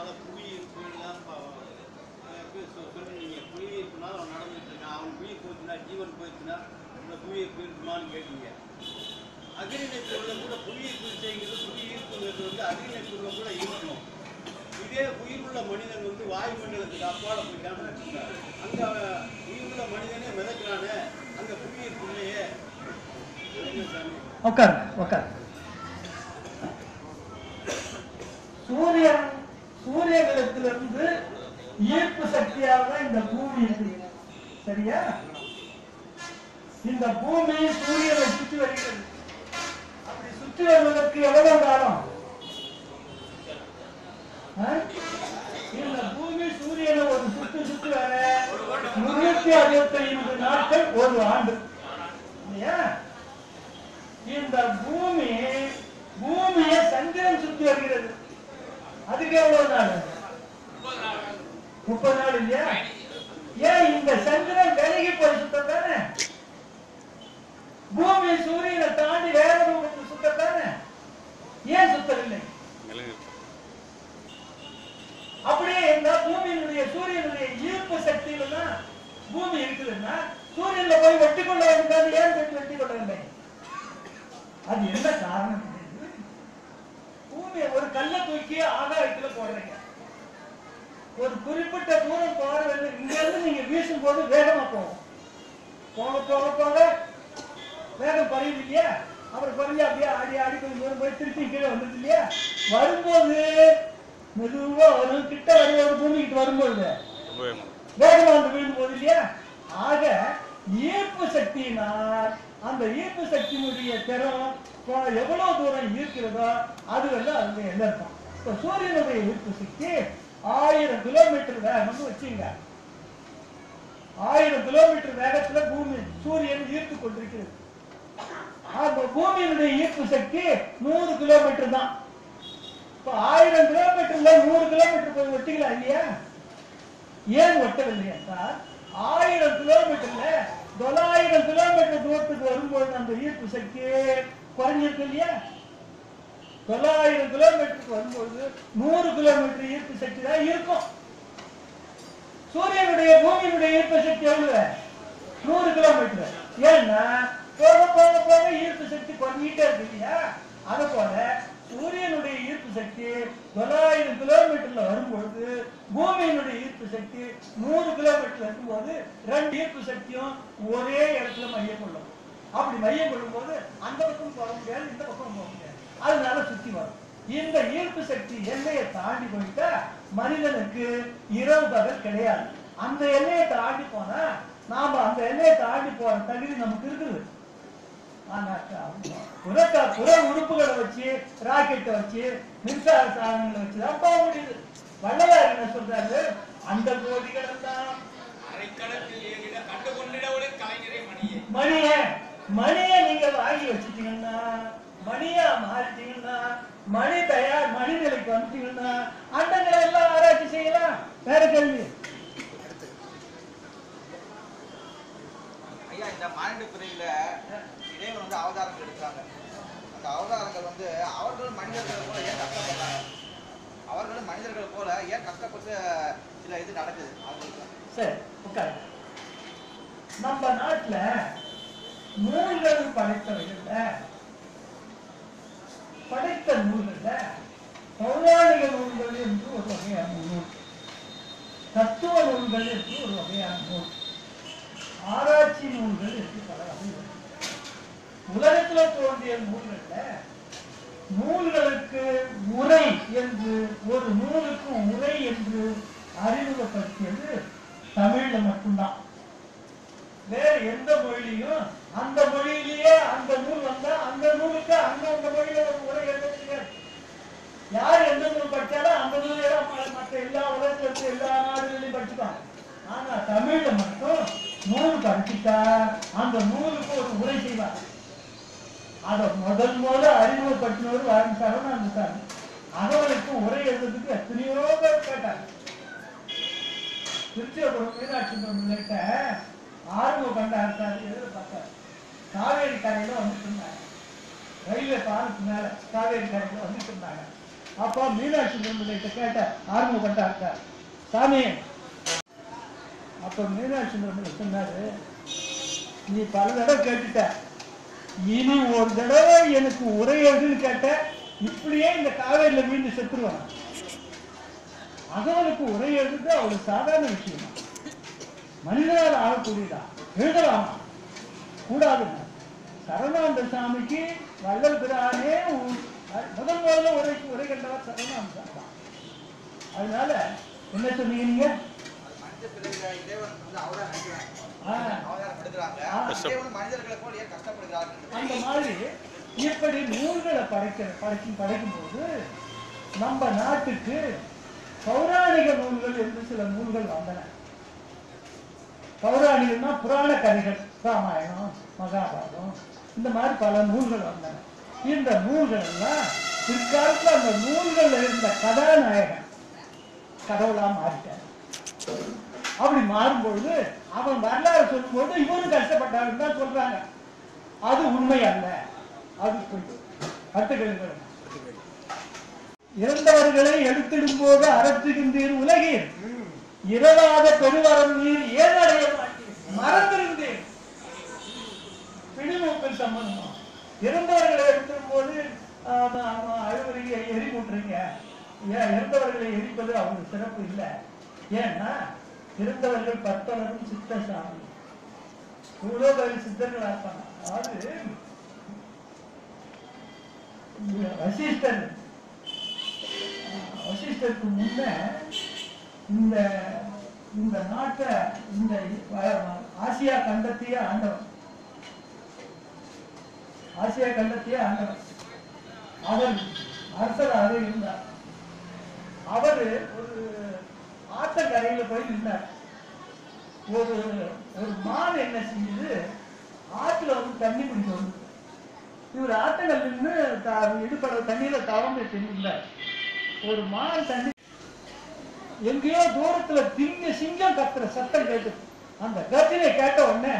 அதை புவியீர்ப்புலாம் சொன்னீங்க புவியீர்ப்புனால அவன் நடந்துட்டு இருக்கான். அவன் உயிர் போச்சுன்னா ஜீவன் போச்சுன்னா இந்த புவியீர்ப்பு இருக்குமான்னு கேட்டீங்க. அக்னிநேச்சர்ல கூட புவியீர்ப்பு செய்கிறது புவியீர்ப்புங்கிறது வந்து அக்னிநேச்சர்ல கூட இருக்கணும். இதே உயிருள்ள மனிதன் வந்து வாயுமண்டலத்துக்கு அப்பால போயிட்டான்னு வச்சுக்கோங்க. அங்க உயிருள்ள மனிதனே மிதக்கிறானே. அங்க புவியீர்ப்பு இல்லையே. என்ன சாமி. சூரியன் சூரியனிடத்திலிருந்து ஈர்ப்பு சக்தியாக தான் இந்த பூமி சரியா? இந்த பூமி சூரியனை சுற்றி வருகிறது. அப்படி சுற்றி வருவதற்கு எவ்வளவு காலம்? இந்த பூமி சூரியனை ஒரு சுற்று சுற்றி வர முன்னூத்தி அறுபத்தி ஐந்து நாட்கள் ஒரு ஆண்டு. இல்லையா? இந்த பூமி பூமியை சந்திரன் சுத்தி வருகிறது. அதுக்கு எவ்வளவு நாள். முப்பது நாள் இல்லையா? ஏன் இந்த சந்திரன் விலகி போய் சுத்தம் தானே? பூமி சூரியனை தாண்டி வேற ரூபத்தில் சுத்தம் தானே? ஏன் சுத்தம் இல்லை அப்படியே இருந்தா பூமியினுடைய சூரியனுடைய ஈர்ப்பு சக்தியில தான் பூமி இருக்குதுன்னா சூரியன்ல போய் வெட்டி கொள்ள வேண்டியது ஏன் வெட்டி வெட்டி கொள்ளவில்லை அது என்ன காரணம்? பூமியை ஒரு கல்லை தூக்கி ஆகாயத்துல போடுறீங்க. ஒரு குறிப்பிட்ட தூரம் வேண்டிய இங்க இருந்து நீங்க வீசும் போது வேகமா போகும். போக போக போக வேகம் குறையுது இல்லையா அப்புறம் குறைஞ்சு அப்படியே ஆடி ஆடி கொஞ்சம் தூரம் போய் திருப்பி கீழே வந்துருது இல்லையா வரும்போது மெதுவா வரும். கிட்ட வரும்போது பூமி கிட்ட வரும்போது வேகமா வந்து விழுந்து போகுது இல்லையா ஆக ஈர்ப்பு சக்தியினால் அந்த ஈர்ப்பு சக்தியினுடைய திறம் எவ்வளவு தூரம் ஈர்க்கிறதோ அது வந்து அதுல என்ன இருக்கும்? இப்போ சூரியனுடைய ஈர்ப்பு சக்தி ஆயிரம் கிலோமீட்டர் வேகம்னு வச்சுங்க. ஆயிரம் கிலோமீட்டர் வேகத்துல பூமி சூரியன் ஈர்த்து கொண்டிருக்கிறது. அந்த பூமியினுடைய ஈர்ப்பு சக்தி நூறு கிலோமீட்டர் தான். இப்ப ஆயிரம் கிலோமீட்டர்ல நூறு கிலோமீட்டர் போய் ஒட்டிக்கலாம் இல்லையா ஏன் ஒட்டவில்லை என்றால் ஆயிரம் கிலோமீட்டர்ல தொள்ளாயிரம் கிலோமீட்டர் தூரத்துக்கு வரும்போது அந்த ஈர்ப்பு சக்தி குறைஞ்சிருக்கு இல்லையா? தொள்ளாயிரம் கிலோமீட்டருக்கு வரும்போது நூறு கிலோமீட்டர் ஈர்ப்பு சக்தி தான் இருக்கும். சூரியனுடைய பூமியினுடைய ஈர்ப்பு சக்தி எவ்வளவு? நூறு கிலோமீட்டர் ஏன்னா போக போக போக ஈர்ப்பு சக்தி குறைஞ்சிட்டே இருக்கு இல்லையா? அதை போல சூரியனுடைய ஈர்ப்பு சக்தி தொள்ளாயிரம் கிலோமீட்டர்ல வரும்பொழுது பூமியினுடைய ஈர்ப்பு சக்தி நூறு கிலோமீட்டர்ல இருக்கும்போது ரெண்டு ஈர்ப்பு சக்தியும் ஒரே இடத்துல மையம் கொள்ளும். அப்படி மையம் கொள்ளும் போது அந்த பக்கம் போக முடியாது இந்த பக்கம் போக முடியாது. அதனால சுத்தி வரும். இந்த ஈர்ப்பு சக்தி எல்லையை தாண்டி போயிட்டா மனிதனுக்கு இரவு பகல் கிடையாது. அந்த எல்லையை தாண்டி போனா நாம அந்த எல்லையை தாண்டி போற தகுதி நமக்கு இருக்குது. புற உறுப்புகளை வச்சு ராக்கெட்டை வச்சு மின்சார சாதனங்களை வச்சு தான் போக முடியுது. வள்ளலார் என்ன சொல்றாரு? அந்த கோடிகள் தான் மணியே. மணிய நீங்க வாங்கி வச்சுட்டீங்கன்னா மணியா மாறிட்டீங்கன்னா மணி தயார் மணி நிலைக்கு வந்துட்டீங்கன்னா அண்டங்களை எல்லாம் ஆராய்ச்சி செய்யலாம். வேற கேள்வி? ஐயா இந்த மானிட பிரிவுல இறைவன் வந்து அவதாரங்கள் எடுக்கிறாங்க. அந்த அவதாரங்கள் வந்து அவர்களும் மனிதர்கள் போல ஏன் கஷ்டப்படுறாங்க அவர்களும் மனிதர்கள் போல ஏன் கஷ்டப்பட்டு சில இது நடக்குது. அவங்களுக்கு சரி உட்காரு. நம்ம நாட்டுல நூல்கள் படைத்தவர்கள் படைத்த நூல்கள் பௌராணிக நூல்கள் என்று ஒரு வகையான நூல். தத்துவ நூல்கள் என்று ஒரு வகையான நூல். ஆராய்ச்சி நூல்கள் என்று பல வகை உலகத்துல தோன்றிய நூல்கள்ல நூல்களுக்கு முறை என்று ஒரு நூலுக்கு உரை என்று அறிமுகப்படுத்தியது தமிழ்ல மட்டும்தான். வேற எந்த மொழியிலையும் அந்த மொழியிலேயே அந்த நூல் வந்தா அந்த நூலுக்கு அந்த அந்த மொழியில ஒரு உரை எழுத யார் எந்த நூல் படிச்சாலும் அந்த நூலே மற்ற எல்லா உலகத்துல இருக்க எல்லா நாடுகளிலும் படிச்சுப்பாங்க. ஆனா தமிழ்ல மட்டும் நூல் படிச்சுட்டா அந்த நூலுக்கு ஒரு உரை செய்வார் அத முதல் முதல்ல அறிமுகப்படுத்தினவர் வாரம் சரவணன் சார் அவர்களுக்கு உரை எழுதுறதுக்கு எத்தனையோ பேர் கேட்டாங்க. திருச்சியபுரம் மீனாட்சி முன்னிட்ட ஆர்வம் கண்ட சார் எழுத பார்த்தார். காவேரி கரையில வந்துட்டு இருந்தாங்க. ரயில்வே பாலத்து மேல காவேரி கரையில வந்துட்டு இருந்தாங்க. அப்பா மீனாட்சி சுந்தரம்பிள்ளைகிட்ட கேட்ட ஆரம்பப்பட்டாங்க சாமி அப்ப மீனாட்சி சொன்னாரு நீ பல தடவை கேட்டுட்ட. இனி ஒரு தடவை எனக்கு உரை எழுதுன்னு கேட்ட இப்படியே இந்த காவேரியில மீண்டு செத்துருவான். அகவனுக்கு உரை எழுதுறது அவ்வளவு சாதாரண விஷயம்? மனிதனால் ஆகக்கூடியதா? எழுதலாமா. கூடாதுங்க சரணாந்த சாமிக்கு வள்ளல் பிரானே முதல் முதல்ல உரை உரை கண்டவர் சரணாந்த சாமி. அதனால என்ன சொன்னீங்க நீங்க? அந்த மாதிரி இப்படி நூல்களை படைக்கிற படைக்கும் படைக்கும் போது நம்ம நாட்டுக்கு பௌராணிக நூல்கள் என்று சில நூல்கள் வந்தன. பௌராணிகம்னா புராண கதைகள் ராமாயணம் மகாபாரதம் இந்த மாதிரி பல நூல்கள் வந்தன. இந்த நூல்கள் எல்லாம் பிற்காலத்துல அந்த நூல்கள்ல இருந்த கதாநாயகன் கடவுளா மாறிட்டார். அப்படி மாறும்பொழுது அவன் வரலாறு சொல்லும்போது இவரும் கஷ்டப்பட்டாருன்னு தான் சொல்றாங்க. அது உண்மை அல்ல. அது பொய் இறந்தவர்களை எடுத்திடும் போது அறத்துகின்றீர் உலகில். இரவாத பெருவரம் நீர் ஏன் அடைய மறந்திருந்தேன். பிடிமூப்பில் சம்பந்தமா? இறந்தவர்களை எடுத்திடும் போது அழுவறிய எரி மூட்டுறீங்க ஏன் இறந்தவர்களை எரிப்பது அவங்க சிறப்பு இல்லை. ஏன்னா இருந்தவர்கள் பத்தவரும் சித்த சாமி இவ்வளோ பேர் சித்தர்களா இருப்பாங்க அதாவது வசிஷ்டர் வசிஷ்டருக்கு முன்ன இந்த இந்த நாட்டை இந்த வ- ஆசியா கண்டத்தையே ஆண்டவன் ஆசியா கண்டத்தையே ஆண்டவன் அவர் அரசராக இருந்தார். அவரு ஒரு ஆத்தங்கரையில போய் நின்றார். ஒரு ஒரு மான் என்ன செஞ்சது? ஆற்றுல வந்து தண்ணி குடிக்க வந்து இவர் ஆத்தங்கள் நின்று இடுபட தண்ணியில தவந்து செஞ்சிருந்தார் ஒரு மான் தண்ணி எங்கேயோ தூரத்துல திங்க சிங்கம் கத்துற சத்தம் கேட்டு அந்த கத்தினை கேட்ட உடனே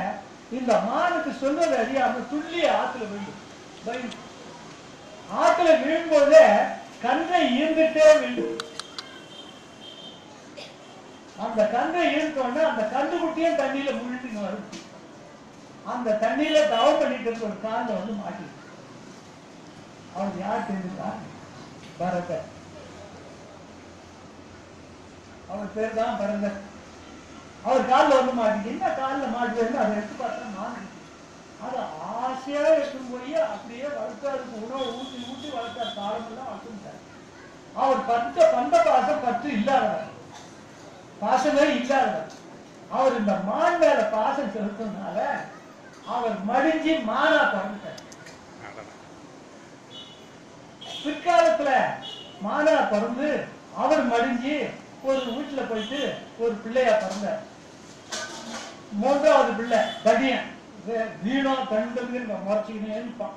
இந்த மானுக்கு சொல்வது அறியாம துள்ளி ஆத்துல விழுந்து. பயந்து. ஆத்துல விழும்போதே கன்றை ஈர்ந்துட்டே விழுந்து. அந்த கண்ணை ஈர்த்தோடனே அந்த கன்றுக்குட்டியும் தண்ணியில முழுட்டு வரும். அந்த தண்ணியில தவம் பண்ணிட்டு இருக்க ஒரு காலில் வந்து மாட்டி அவர் யார் தெரிஞ்சுக்கா பரதர். அவர் பேர் தான் பரதர். அவர் காலில் வந்து மாட்டிட்டு என்ன காலில் மாட்டுதுன்னு அதை எடுத்து பார்த்தா மாட்டு அது ஆசையா எடுத்துன்னு போய் அப்படியே வளர்த்தாருக்கு உணவு ஊட்டி ஊட்டி வளர்த்தார் காலமெல்லாம் வளர்த்துட்டார் அவர் பத்த பந்த பாசம் பற்று இல்லாதவர். பாசமே இல்லாதவர் அவர் இந்த மான் மேல பாசம் செலுத்தினால அவர் மடிஞ்சு மானா பறந்துட்டார். பிற்காலத்துல மானா பிறந்து அவர் மடிஞ்சு ஒரு வீட்டுல போயிட்டு ஒரு பிள்ளையா பிறந்தார். மூன்றாவது பிள்ளை தடியன் வீணோ தண்டுங்கிற கண்டதுன்னு முறைச்சிக்கினே இருப்பான்.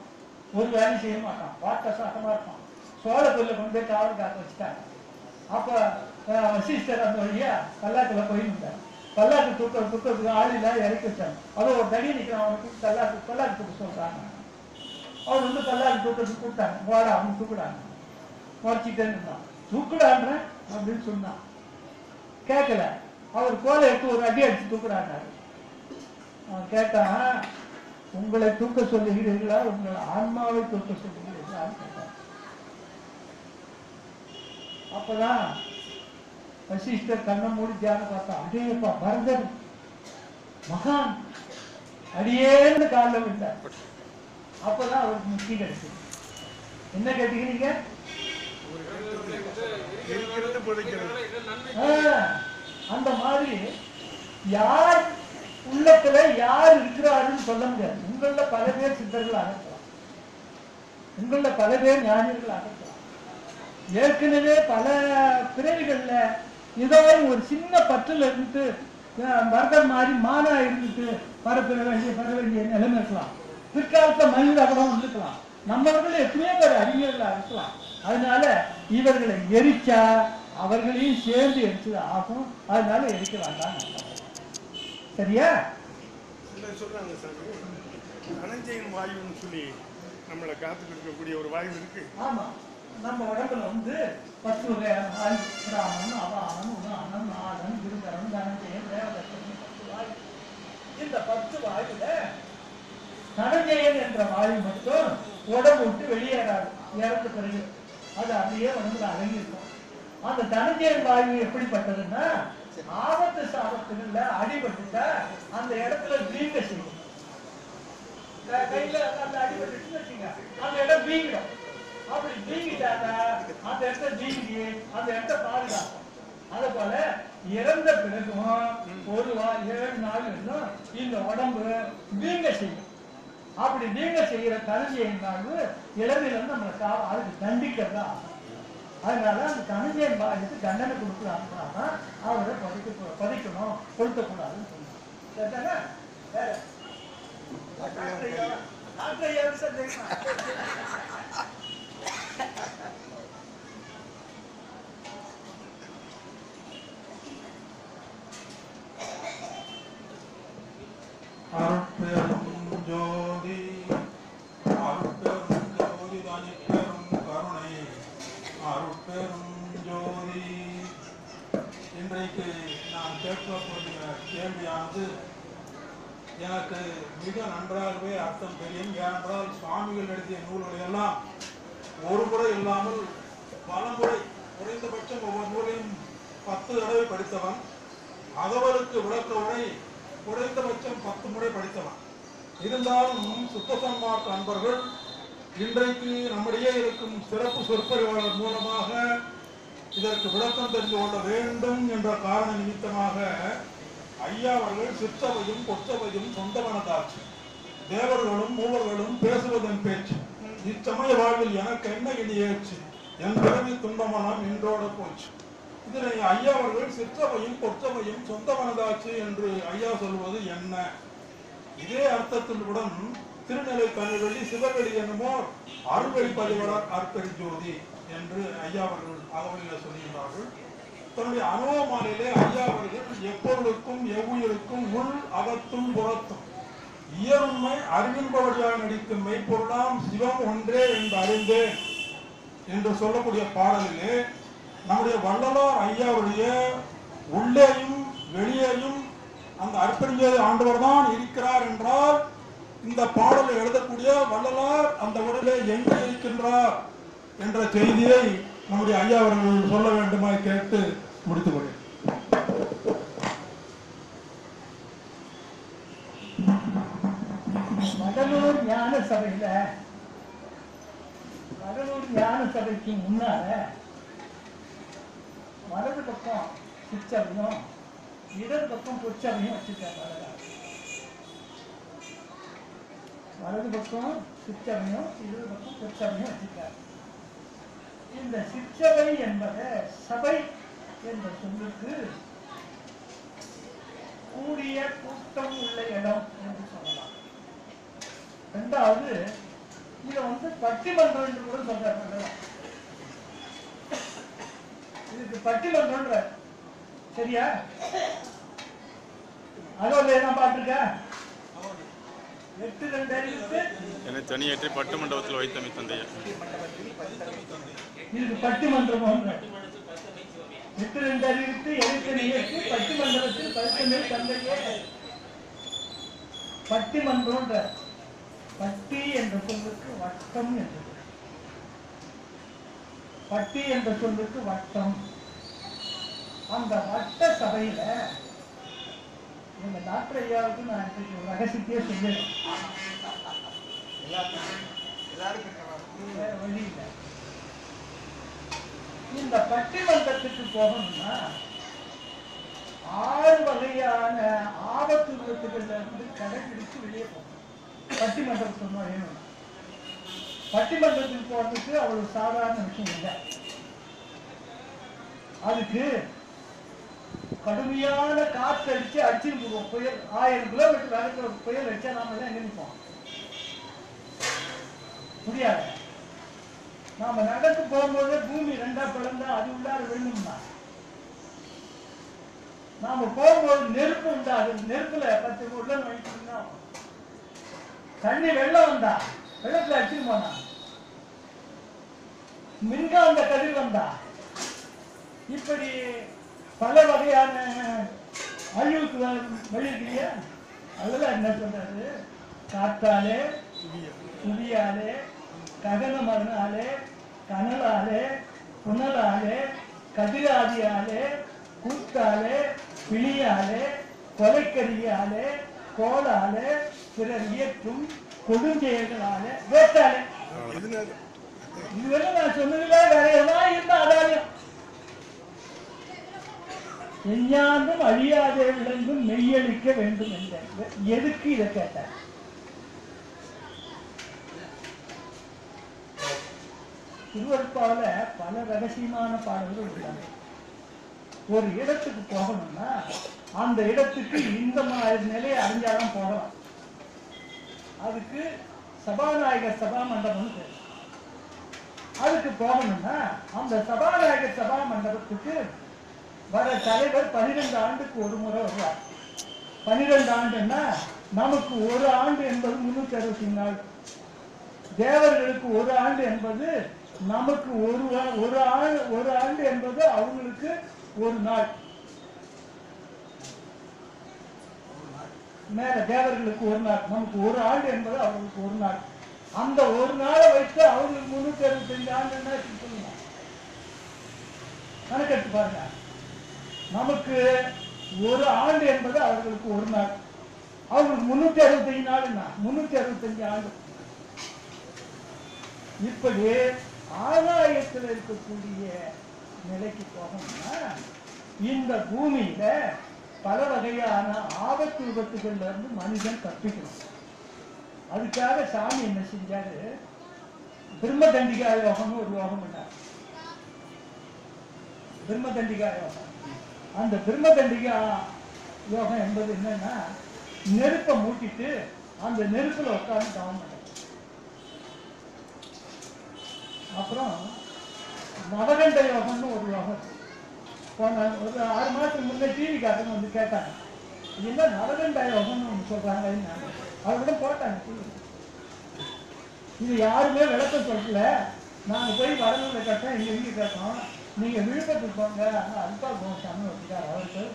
ஒரு வேலையும் செய்ய மாட்டான். பார்த்த சாட்டமா இருப்பான். சோழ புல்ல கொண்டு போய் காவல் காக்க வச்சுட்டாங்க. அப்ப அஹ், அந்த வழியா பல்லாக்குல போயிருந்தார் பல்லாக்கு தூக்க தூக்கிறதுக்கு ஆள் இல்லாத இறக்கி வச்சாங்க. அது ஒரு தடி நிற்கிறான் அவனுக்கு பல்லாக்கு பல்லாக்கு தூக்க சொல்றாங்க. அவன் வந்து பல்லாக்கு தூக்கிறதுக்கு கூப்பிட்டாங்க. வாடா அவன் தூக்குடாங்க முறைச்சிட்டே இருந்தான் தூக்குடான்றேன் அப்படின்னு சொன்னான். கேட்கல. அவர் கோலை எடுத்து ஒரு அடி அடிச்சு தூக்குறாங்க. அவன் கேட்டான் உங்களை தூக்க சொல்லுகிறீர்களா? உங்கள் ஆன்மாவை தூக்க சொல்லுகிறீர்களா? கேட்டான். அப்பதான் வசிஷ்டர் கண்ணை மூடி தியானம் பார்த்தா அடியப்பா பரதன் மகான். அடியேன்னு காலில் விட்டார். அப்பதான் அவருக்கு முக்தி கிடைச்சது. என்ன கேட்டுக்கிறீங்க? அந்த மாதிரி யார் உள்ளத்துல யார் இருக்கிறாருன்னு சொல்ல முடியாது. உங்கள பல பேர் சித்தர்கள் அகற்றலாம் உங்கள பல பேர் ஞானிகள் அகற்றலாம் ஏற்கனவே பல பிறவிகள்ல ஏதோ ஒரு சின்ன பற்றுல இருந்துட்டு அஹ், மரதர் மாதிரி மானா இருந்துட்டு பரப்பிட வேண்டிய பெற வேண்டிய நிலைமை இருக்கலாம். பிற்காலத்துல மனித கூட இருக்கலாம். நம்மவர்கள் எத்தனையோ பேர் அறிஞர்களா இருக்கலாம். அதனால இவர்களை எரிச்சா அவர்களையும் சேர்ந்து எரிச்சு ஆகும். அதனால எரிக்க வேண்டாம். சரியா? சொல்றாங்க சாமி அனஞ்சயன் வாயுன்னு சொல்லி நம்மளை காத்துக்கிட்டு இருக்கக்கூடிய ஒரு வாயு இருக்கு. ஆமா. நம்ம உடம்புல வந்து பத்து வகையான வாயு பிராணன் அபானம் உதானம் நாதன் விருந்தரம் தனஞ்சயம் தேவதத்தன் பத்து வாயு இந்த பத்து வாயுல தனஞ்சயன் என்ற வாயு மட்டும் உடம்பு விட்டு வெளியேறாது. இறந்து பிறகு அது அப்படியே உடம்புல அடங்கி இருக்கும் அந்த தனஞ்சயன் வாயு எப்படிப்பட்டதுன்னா ஆபத்து சாபத்துகள்ல அடிபட்டுட்டா அந்த இடத்துல வீங்க செய்யும். கையில அந்த அடிபட்டு வச்சுங்க அந்த இடம் வீங்கிடும். அப்படி வீங்கிட்டாங்க அந்த இடத்த வீங்கி அந்த இடத்த பாதுகாக்கும் அது போல இறந்த பிறகும் ஒரு ஏழு நாள் இருந்தும் இந்த உடம்பு வீங்க செய்யும். அப்படி நீங்க செய்யற கருஞ்சியின் வாழ்வு இளமையில இருந்து நம்மளை கா அதுக்கு தண்டிக்கிறதா. அதனால அந்த கருஞ்சியின் வாழ்வுக்கு தண்டனை கொடுக்குறாங்கன்னா அவரை பதிக்க பதிக்கணும் கொளுத்தக்கூடாதுன்னு சொன்னாங்க? வேற. டாக்டர் டாக்டர் வந்து எனக்கு மிக நன்றாகவே அர்த்தம் தெரியும். ஏனென்றால் சுவாமிகள் எழுதிய நூல்களையெல்லாம் ஒரு முறை இல்லாமல் பல முறை குறைந்தபட்சம் ஒவ்வொரு நூலையும் பத்து தடவை படித்தவன். அகவலுக்கு விளக்க உரை குறைந்தபட்சம் பத்து முறை படித்தவன். இருந்தாலும் சுத்த சன்மார்க்க அன்பர்கள் இன்றைக்கு நம்மிடையே இருக்கும் சிறப்பு சொற்பொழிவாளர் மூலமாக இதற்கு விளக்கம் தெரிந்து கொள்ள வேண்டும் என்ற காரண நிமித்தமாக ஐயா அவர்கள் சிற்றவையும் சொந்தவனதாச்சு சொந்தமனதாச்சு தேவர்களும் மூவர்களும் பேசுவதன் பேச்சு. இச்சமய வாழ்வில் எனக்கு என்ன இடியேச்சு என் பிறவி துன்பமனம் இன்றோட போச்சு. இதனை ஐயா அவர்கள் சிற்றவையும் கொற்றவையும் என்று ஐயா சொல்வது என்ன? இதே அர்த்தத்திலுடன் திருநிலை கனிவெளி சிவவெளி என்னுமோ அருள்வெளி பதிவலர் அற்பெரி ஜோதி என்று ஐயா அவர்கள் அகவலில் தன்னுடைய அனுபவமானிலே ஐயா அவர்கள் எப்பொருளுக்கும் எவ்வுயிருக்கும் உள் அகத்தும் புறத்தும். இயலுண்மை அறிவின்பவழியாக நடிக்கும் மெய்ப்பொருளாம் சிவம் ஒன்றே என்று அறிந்தேன் என்று சொல்லக்கூடிய பாடலிலே நம்முடைய வள்ளலார் ஐயாவுடைய உள்ளேயும் வெளியேயும் அந்த அர்ப்பணிஞ்சது ஆண்டவர் தான் இருக்கிறார் என்றால் இந்த பாடலை எழுதக்கூடிய வள்ளலார் அந்த உடலே எங்கே இருக்கின்றார் என்ற செய்தியை நம்முடைய ஐயா அவர்கள் சொல்ல வேண்டுமா கேட்டு முடித்துக் கொள்கிறேன் வடலூர் ஞான சபையில வடலூர் ஞான சபைக்கு முன்னால வலது பக்கம் சிற்றவையும் இடது பக்கம் பொற்சவையும் வச்சிருக்காங்க வலது பக்கம் சிற்றவையும் இடது பக்கம் பொற்சவையும் வச்சிருக்காங்க. இந்த சிற்சபை என்பத சபை என்ற சொல்லுக்கு கூடிய கூட்டம் உள்ள இடம் என்று சொல்லலாம். ரெண்டாவது இத வந்து பட்டிமன்றம் என்று கூட சொல்றாங்க இதுக்கு பட்டிமன்றம்ன்ற சரியா? அதோட நான் பாத்துருக்க என்னை தனியேற்றி பட்டு மண்டபத்தில் வைத்தமை தந்தையா இதுக்கு பட்டிமன்றம் எட்டு ரெண்டு அறிவித்து எழுத்து நிகழ்ச்சி பட்டிமன்றத்தில் பரிசனை தந்தையே. பட்டிமன்றம்ன்ற பட்டி என்ற சொல்லுக்கு வட்டம் என்று பட்டி என்ற சொல்லுக்கு வட்டம். அந்த வட்ட சபையில எங்க டாக்டர் ஐயாவுக்கு நான் ஒரு ரகசியத்தையே சொல்லுறேன் வழி இல்லை. இந்த பட்டிமன்றத்துக்கு போகணும்னா ஆறு வகையான ஆபத்து விபத்துகள்ல இருந்து கடைபிடிச்சு வெளியே போகணும். பட்டிமன்றத்துக்கு வேணும். பட்டிமன்றத்துக்கு போறதுக்கு அவ்வளவு சாதாரண விஷயம் இல்லை. அதுக்கு கடுமையான காற்று அடிச்சு அடிச்சுட்டு போவோம் புயல் ஆயிரம் கிலோமீட்டர் வேலைக்கு ஒரு புயல் அடிச்சா நாம எல்லாம் எங்க நிற்போம் முடியாது. நாம நடந்து போகும்போது பூமி ரெண்டா பிளந்தா அது உள்ளார விழுந்தோம்னா நாம போகும்போது நெருப்பு உண்டாகுது நெருப்புல பத்து உள்ள வைக்கணும்னா தண்ணி வெள்ளம் வந்தா? வெள்ளத்துல அடிச்சுட்டு போனா? மின்காந்த கதிர் வந்தா? இப்படி பல வகையான அழிவுக்கு வ- வழி இருக்கு இல்லையா அதெல்லாம் என்ன சொல்றாரு? காத்தாலே புதியாலே ககன மரணாலே கனலாலே புனலாலே கதிராதியாலே கூத்தாலே பிணியாலே கொலைக்கரியாலே கோலாலே பிறர் இயற்றும் கொடுஞ்செயல்களாலே வேட்டாலே இதுவரை நான் சொன்னதுல வேற எதனா இருந்தா அதாலையும் எஞ்ஞாண்டும் அழியாதே மெய்யளிக்க வேண்டும் என்ற. எதுக்கு இதை கேட்டார்? திருவருப்பால பல ரகசியமான பாடல்கள் உள்ளன. ஒரு இடத்துக்கு போகணும்னா அந்த இடத்துக்கு இந்த மாதிரி நிலையை அறிஞ்சாலும் போகலாம். அதுக்கு சபாநாயகர் சபா மண்டபம்னு பேரு. அதுக்கு போகணும்னா அந்த சபாநாயகர் சபா மண்டபத்துக்கு வர தலைவர் பன்னிரெண்டு ஆண்டுக்கு ஒரு முறை வருவார். பன்னிரெண்டு ஆண்டுன்னா நமக்கு ஒரு ஆண்டு என்பது முன்னூத்தி அறுபத்தி நாள் தேவர்களுக்கு ஒரு ஆண்டு என்பது நமக்கு ஒரு ஒரு ஆண்டு ஒரு ஆண்டு என்பது அவங்களுக்கு ஒரு நாள். மேல தேவர்களுக்கு ஒரு நாள் நமக்கு ஒரு ஆண்டு என்பது அவங்களுக்கு ஒரு நாள். அந்த ஒரு நாளை வைத்து அவங்களுக்கு முன்னூத்தி அறுபத்தஞ்சு ஆண்டு என்ன சொல்லுங்க கணக்கெடுத்து பாருங்க. நமக்கு ஒரு ஆண்டு என்பது அவர்களுக்கு ஒரு நாள். அவங்களுக்கு முன்னூத்தி அறுபத்தஞ்சு நாள் முன்னூத்தி அறுபத்தஞ்சு ஆண்டு. இப்படி ஆதாயத்தில் இருக்கக்கூடிய நிலைக்கு போகணும்னா இந்த பூமியில பல வகையான ஆபத்து விபத்துகள்ல இருந்து மனிதன் தப்பிக்கணும். அதுக்காக சாமி என்ன செஞ்சாரு? பிரம்ம தண்டிகா யோகம்னு ஒரு யோகம் பண்ணார். பிரம்ம தண்டிகா யோகம். அந்த பிரம்ம தண்டிகா யோகம் என்பது என்னன்னா நெருப்பை மூட்டிட்டு அந்த நெருப்புல உட்காந்து தவம் பண்ண அப்புறம் நவகண்ட யோகம்னு ஒரு யோகம் போன ஒரு ஆறு மாதத்துக்கு முன்னே டிவி காரணம் வந்து கேட்டாங்க என்ன நவகண்ட யோகம்னு ஒன்று சொல்றாங்கன்னு அவங்க கூட போட்டாங்க TV. இது யாருமே விளக்கம் சொல்லல. நாங்கள் போய் வரணும்ல கேட்டோம் இங்க இங்க கேட்டோம் நீங்க விழுப்புரத்துக்கு போங்க அங்க அல்பா கோசாமி வச்சுக்கார் அவர் பேர்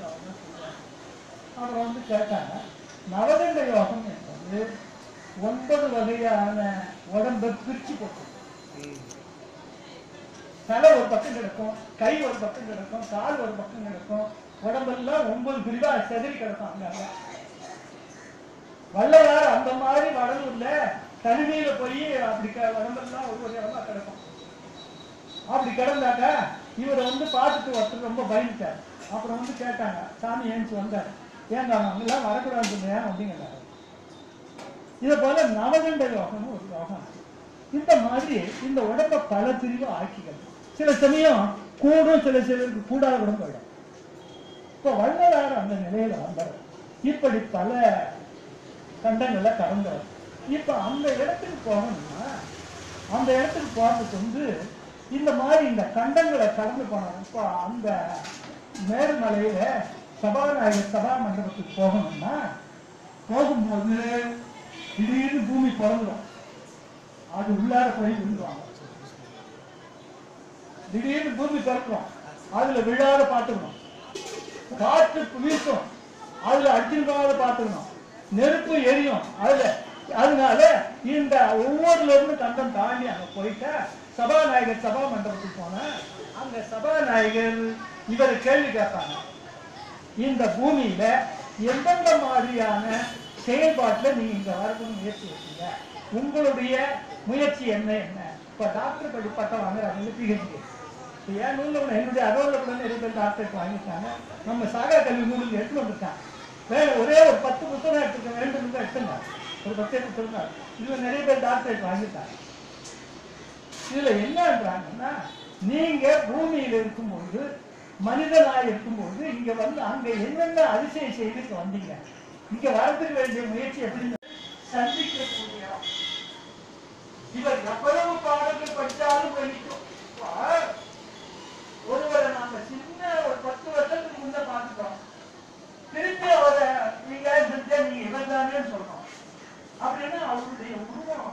அப்புறம் வந்து கேட்டாங்க நவதண்ட யோகம் என்பது ஒன்பது வகையான உடம்பை பிரிச்சு போட்டு தலை ஒரு பக்கம் கிடக்கும் கை ஒரு பக்கம் கிடக்கும் கால் ஒரு பக்கம் கிடக்கும். உடம்பெல்லாம் ஒன்பது பிரிவா செதறி கிடக்கும் அங்க வள்ளலார் அந்த மாதிரி வடலூர்ல தனிமையில போய் அப்படி க- உடம்பெல்லாம் ஒவ்வொரு இடமா கிடக்கும். அப்படி கிடந்தாக்கா இவரை வந்து பார்த்துட்டு ஒருத்தர் ரொம்ப பயந்துட்டார். அப்புறம் வந்து கேட்டாங்க சாமி ஏன்ச்சு வந்தார்? ஏங்க அங்கெல்லாம் வரக்கூடாதுன்னு சொன்னேன் அப்படிங்கிறாரு. இதை போல நவகண்ட யோகம்னு ஒரு யோகம் இந்த மாதிரி இந்த உடம்ப பல பிரிவு ஆக்கிக்கிறது. சில சமயம் கூடும் சில சிலருக்கு கூடாத கூட போயிடும். இப்போ வள்ளலார் அந்த நிலையில வந்தார். இப்படி பல கண்டங்களை கடந்தவர் இப்ப அந்த இடத்துக்கு போகணும்னா அந்த இடத்துக்கு போகிறதுக்கு வந்து இந்த மாதிரி இந்த கண்டங்களை கடந்து போனோம் இப்போ அந்த மேல்மலையில சபாநாயகர் சபா மண்டபத்துக்கு போகணும்னா போகும்போது திடீர்னு பூமி பிறந்துடும். அது உள்ளார போய் விழுந்துருவாங்க. திடீர்னு பூமி திறக்கிறோம் அதுல விழாத பார்த்துக்கணும் காற்று வீசும் அதுல அடிச்சிருக்காத பார்த்துக்கணும் நெருப்பு எரியும். அதுல அதனால இந்த ஒவ்வொருல இருந்து கண்டம் தாண்டி அங்க போயிட்டா சபாநாயகர் சபா மண்டபத்துக்கு போன அங்க சபாநாயகர் இவர் கேள்வி கேட்பாங்க. இந்த பூமியில எந்தெந்த மாதிரியான செயல்பாட்டுல நீங்க இங்க வரணும்னு முயற்சி எடுத்தீங்க? உங்களுடைய முயற்சி என்ன என்ன? இப்ப டாக்டர் படி பட்டம் வாங்குறாங்க பிஹெச்டி ஏன் நூல்ல என்னுடைய அறுபதுல கூட நிறைய பேர் டாக்டர் வாங்கிட்டாங்க நம்ம சாகா கல்வி நூலுக்கு எடுத்து வந்துட்டாங்க. வேற ஒரே ஒரு பத்து புத்தகம் எடுத்துக்க வேண்டும் எடுத்துங்க ஒரு பத்து புத்தகம் இதுல நிறைய பேர் டாக்டரேட் வாங்கிட்டாங்க இதுல என்னன்றாங்கன்னா நீங்க பூமியில இருக்கும்போது மனிதனாய் இருக்கும்போது இங்க வந்து அங்க என்னென்ன அதிசயம் செய்து வந்தீங்க? இங்க வரதுக்கு வேண்டிய முயற்சி எப்படி சந்திக்கக்கூடிய இவர் எவ்வளவு பாடங்கள் படித்தாலும் படிக்கும் ஒருவரை நாம சின்ன ஒரு பத்து வருஷத்துக்கு முன்ன பார்த்துட்டோம். திருப்பி அவரை நீங்க நீங்க இவர் தானே சொல்றோம். அப்படின்னா அவருடைய உருவம்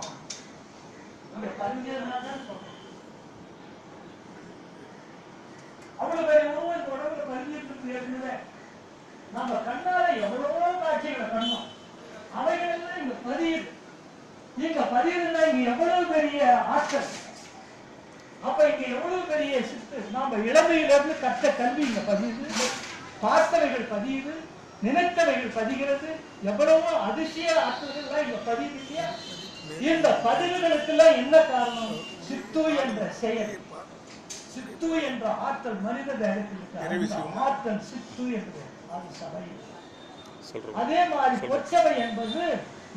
அவ்வளவு பெரிய உருவம் இந்த உடம்புல பதிஞ்சிட்டு ஏற்கனவே. நம்ம கண்ணால எவ்வளவோ காட்சிகளை கண்ணோம் அவைகளெல்லாம் இங்க பதியுது. இங்க பதியுதுன்னா இங்க எவ்வளவு பெரிய ஆற்றல்? அப்ப இங்க எவ்வளவு பெரிய நாம இளமையிலிருந்து கற்ற கல்வி இங்க பதியுது. பார்த்தவைகள் பதியுது. நினைத்தவைகள் பதிகிறது. எவ்வளவோ அதிசய ஆற்றல்கள் இங்க பதியுது இல்லையா? இந்த பதிவுகளுக்கெல்லாம் என்ன காரணம்? சித்து என்ற செயல். சித்து என்ற ஆற்றல் மனித தேகத்தில் ஆற்றல் சித்து என்று அது சபை. அதே மாதிரி பொற்சபை என்பது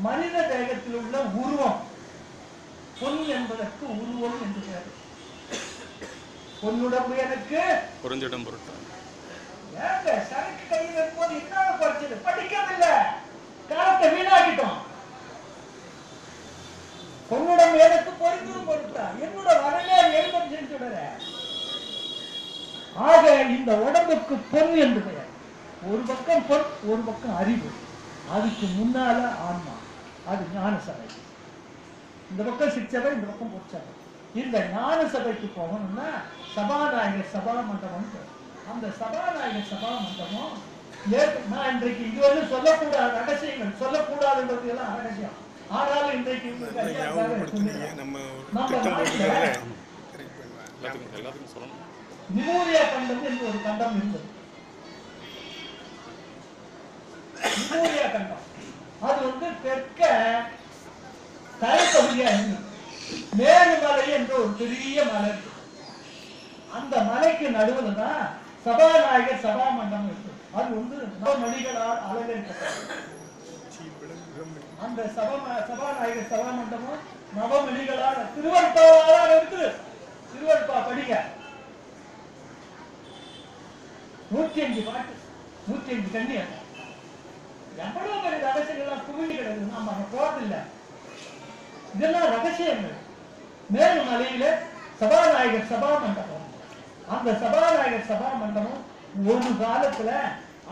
மனித தேகத்தில் உள்ள உருவம். பொன் என்பதற்கு உருவம் என்று பெயர் பொன்னுடம்பு எனக்கு. புரிஞ்சிடும் பொருட்டு. ஏங்க சரக்கு கையில் இருக்கும்போது என்ன குறைச்சது? படிக்கிறதில்ல காலத்தை வீணாக்கிட்டோம். பொன்னுடம்பு எனக்கு பொறுப்பும் கொடுத்தா என்னோட வரலாறு எழுதம் செஞ்சுடுற ஆக இந்த உடம்புக்கு பொன் என்று பெயர். ஒரு பக்கம் பொன் ஒரு பக்கம் அறிவு. அதுக்கு முன்னால ஆன்மா. அது ஞான சபை இந்த பக்கம் சிற்சபை இந்த பக்கம் பொற்சபை. இந்த ஞான சபைக்கு போகணும்னா சபாநாயகர் சபா மண்டபம் அந்த சபாநாயகர் சபா மண்டபம் நான் இன்றைக்கு இது வந்து சொல்லக்கூடாத ரகசியங்கள். சொல்லக்கூடாதுன்றது எல்லாம் ரகசியம் ஆனாலும் இன்றைக்கு. நம்ம ஒரு திட்டம் நாட்டுல போட்டுருக்காங்கல்ல கரெக்ட் பண்ணுவேன் எல்லாத்துக்கும் எல்லாத்துக்கும் சொல்லணும். நிமூரியா கண்டம் என்று ஒரு கண்டம் இருந்தது. நிமூரியா கண்டம். அது வந்து தெற்க தரைப்பகுதியா இருந்தது மேலுமலை என்ற ஒரு பெரிய மலை. இருக்கு அந்த மலைக்கு நடுவுல தான் சபாநாயகர் சபா மண்டபம் இருக்கு. அது வந்து நவமணிகளால் அலங்கரிக்கப்பட்டது. அந்த சபா சபாநாயகர் சபா மண்டபம் நவமணிகளால் திருவருப்பாவாக இருக்குது திருவருப்பா படிங்க. நூத்தி அஞ்சு பாட்டு நூத்தி அஞ்சு தண்ணி எவ்வளவு பெரிய ரகசியங்கள்லாம் குவிஞ்சு கிடக்குது. நாம அங்க போறதில்ல இதெல்லாம் ரகசியங்கள். மேல் மலையில சபாநாயகர் சபா மண்டபம் அந்த சபாநாயகர் சபா மண்டபம் ஒரு காலத்துல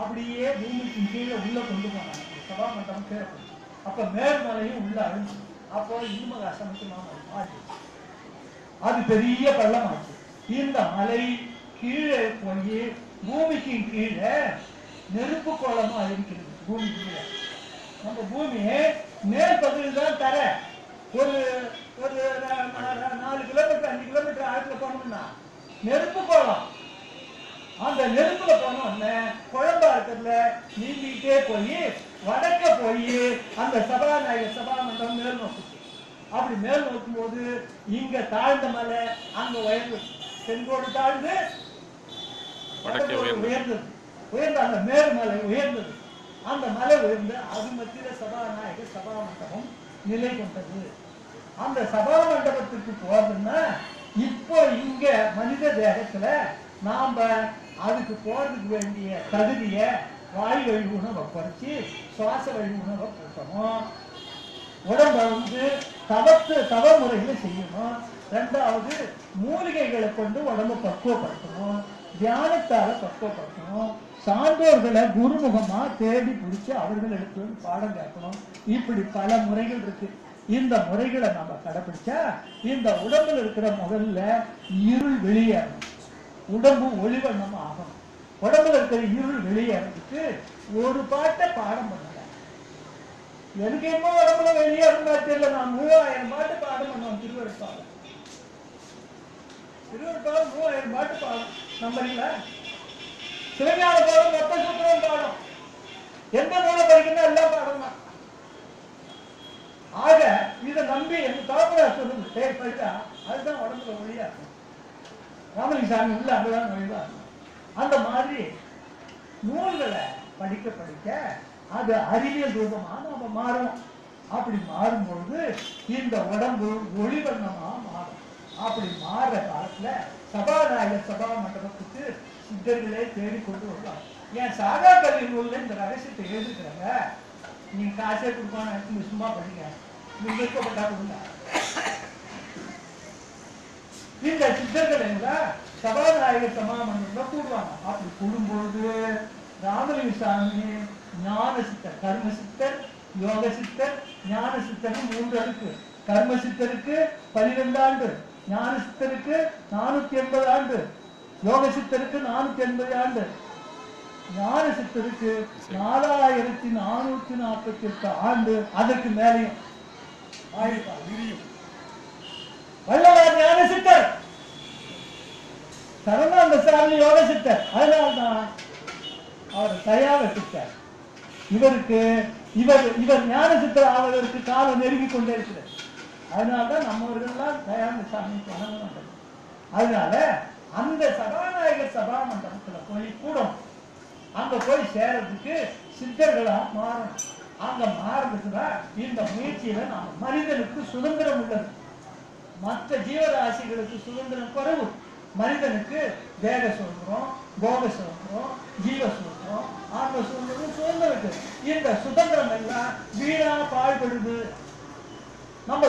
அப்படியே பூமிக்கு கீழே உள்ள கொண்டு போனாங்க. சபா மண்டபம் கீழே அப்ப மேல்மலையும் உள்ள அழிஞ்சு. அப்போ இந்துமக சமத்துவமாக ஆச்சு அது பெரிய பள்ளமாச்சு. இந்த மலை கீழே போய் பூமிக்கு கீழே நெருப்பு கோலமா இருக்கிறது பூமி கீழே. நம்ம பூமி மேல் பகுதியில் தான் தர. ஒரு ஒரு நாலு கிலோமீட்டர் அஞ்சு கிலோமீட்டர் ஆழத்துல போனோம்னா நெருப்பு கோலம். அந்த நெருப்புல போன குழம்பா இருக்கிறதுல நீந்திக்கிட்டே போய் வடக்க போய் அந்த சபாநாயகர் சபா மண்டபம் மேல் நோக்குச்சு அப்படி மேல் நோக்கும் போது இங்க தாழ்ந்த மலை அங்க உயர்ந்து தென்கோடு தாழ்ந்து உயர்ந்தது. உயர்ந்த அந்த மேல் மலை உயர்ந்தது. அந்த மலை உயர்ந்து அது மத்தியில சபாநாயகர் சபா மண்டபம் நிலை கொண்டது. அந்த சபா மண்டபத்துக்கு போறதுன்னா இப்போ இங்க மனித தேகத்துல நாம அதுக்கு போறதுக்கு வேண்டிய தகுதிய வாய் வழி உணவை குறைச்சி சுவாச வழி உணவை கூட்டணும் உடம்ப வந்து தவத்து தவ முறையில செய்யணும்? ரெண்டாவது மூலிகைகளை கொண்டு உடம்ப பக்குவப்படுத்தணும்? தியானத்தால பக்குவப்படுத்தணும்? சான்றோர்களை குருமுகமா தேடி பிடிச்சி அவர்கள் எடுத்து வந்து பாடம் கேட்கணும். இப்படி பல முறைகள் இருக்கு. இந்த முறைகளை நம்ம கடைபிடிச்சா இந்த உடம்புல இருக்கிற முதல்ல இருள் வெளியேறணும். உடம்பு ஒளிவண்ணம் ஆகணும். உடம்புல இருக்கிற இருள் வெளியேறதுக்கு ஒரு பாட்டை பாடம் பண்ணல எனக்கு என்ன உடம்புல வெளியே இருந்தா தெரியல நான் மூவாயிரம் பாட்டு பாடம் பண்ணுவோம் திருவருப்பாவை திருவருப்பாவை மூவாயிரம் பாட்டு பாடம். நம்புறீங்களா? சிவஞான பாடம் மொத்த சூத்திரம் பாடம். எந்த நூலை படிக்கணும் எல்லாம் பாடம் தான். ஆக இதை நம்பி எங்க தகப்பனார் சொல்லுங்க பேர் படித்தா அதுதான் உடம்புல ஒளியா இருக்கும். ராமலிங்க சாமி உள்ள அதுதான் நுழைவா இருக்கும். அந்த மாதிரி நூல்களை படிக்க படிக்க அது அறிவியல் ரூபமாக நாம மாறும். அப்படி மாறும்பொழுது இந்த உடம்பு ஒளிவண்ணமா மாறும். அப்படி மாறுற காலத்துல சபாநாயகர் சபா மண்டபத்துக்கு சித்தர்களே தேடி கொண்டு வருவாங்க. ஏன் சாகா கல்வி நூல்ல இந்த ரகசியத்தை எழுதிக்கிறாங்க நீங்க காசே கொடுப்பான நீங்க சும்மா படிங்க. நீங்க விருப்பப்பட்டா கொடுங்க. இந்த சித்தர்கள் என்ன சபாநாயகர் சமாமண்டல கூடுவாங்க அப்படி கூடும்பொழுது ராமலிங்க சாமி ஞான சித்தர் கர்ம சித்தர் யோக சித்தர் ஞான சித்தர் மூன்று அடுக்கு. கர்ம சித்தருக்கு பனிரெண்டு ஆண்டு ஞான சித்தருக்கு நானூத்தி எண்பது ஆண்டு யோக சித்தருக்கு நானூத்தி எண்பது ஆண்டு. ஞான சித்தருக்கு நாலாயிரத்தி நானூத்தி நாற்பத்தி எட்டு ஆண்டு அதற்கு மேலேயும். வல்லவர் ஞான சித்தர் சரணாந்த சாமி யோக சித்தர் அதனால்தான் அவர் தயார சித்தர். இவருக்கு இவர் இவர் ஞான சித்தர் ஆவதற்கு காலம் நெருங்கி கொண்டே இருக்கிறது. அதனால்தான் நம்மவர்கள்லாம் தயானந்த சாமி வணங்கணும் அதனால அந்த சபாநாயகர் சபா மண்டபத்துல போய் கூடும். அங்க போய் சேரதுக்கு சித்தர்களா மாறணும். அங்க மாறுறதுக்குன்னா இந்த முயற்சியில நாம மனிதனுக்கு சுதந்திரம் உள்ளது. மற்ற ஜீவராசிகளுக்கு சுதந்திரம் குறைவு. மனிதனுக்கு தேக சுதந்திரம் போக சுதந்திரம் ஜீவ சுதந்திரம் ஆத்ம சுதந்திரம் சுதந்திரம் இருக்கு. இந்த சுதந்திரம் எல்லாம் வீணா பாழ்படுது. நம்ம